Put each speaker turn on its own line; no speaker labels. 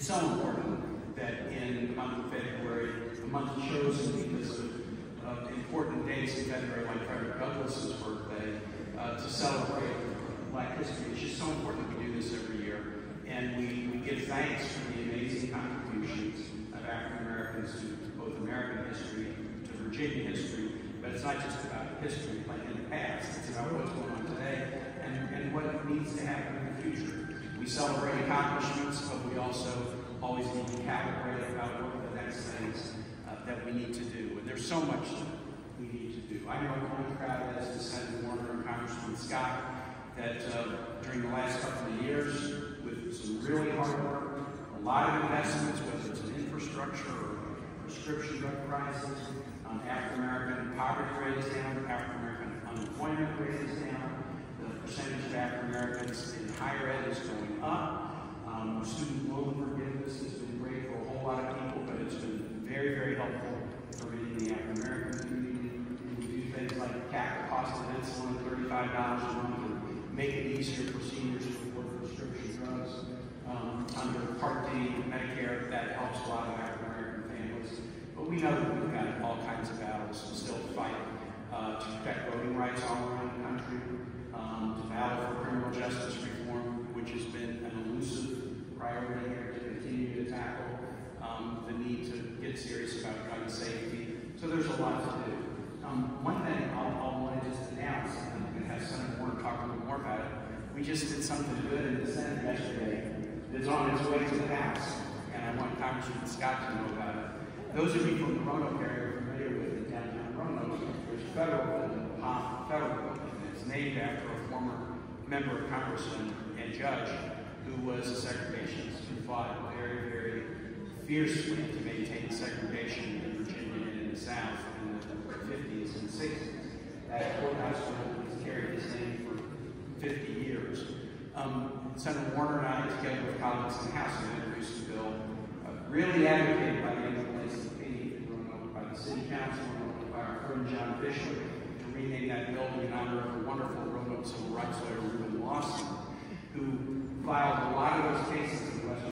It's so important that in the month of February, a month chosen because of, of important dates in February, like Frederick Douglass's birthday, uh, to celebrate Black history. It's just so important that we do this every year. And we, we give thanks for the amazing contributions of African Americans to both American history and to Virginia history. But it's not just about history like in the past, it's about what's going on today and, and what needs to happen in the future. We celebrate accomplishments, but we also always to calibrate about what the next things uh, that we need to do. And there's so much we need to do. I know I'm proud as to Senator Warner and Congressman Scott that uh, during the last couple of years, with some really hard work, a lot of investments, whether it's in infrastructure or prescription drug prices, um, African American poverty rate is down, African American unemployment rate is down, the percentage of African Americans in higher ed is going up. Um, student loan forgiveness has been great for a whole lot of people, but it's been very, very helpful for many in the African American community. We do things like cap the cost of insulin at $35 a month and make it easier for seniors to afford prescription drugs. Um, under Part D, Medicare, that helps a lot of African American families. But we know that we've got all kinds of battles to still fight uh, to protect voting rights all around the country, um, to battle for criminal justice reform, which has been an elusive priority here to continue to tackle um, the need to get serious about gun safety. So there's a lot to do. Um, one thing I'll, I'll want to just announce, and I'm going to have Senator Warner talk a little more about it, we just did something good in the Senate yesterday that's on its way to the House, and I want Congressman Scott to know about it. Those of you from the Roanoke area are familiar with the downtown Roanoke. There's federal building, Poff Federal Building, it's named after a former member of Congress and, judge who was a segregationist who fought very, very fiercely to maintain segregation in Virginia and in the South in the 50s and 60s. That courthouse has carried his name for 50 years. Um, Senator Warner and I, together with colleagues in the House, have introduced a bill uh, really advocated by the NAACP, by the City Council, by our friend John Fisher, to rename that building in honor of a wonderful Roanoke civil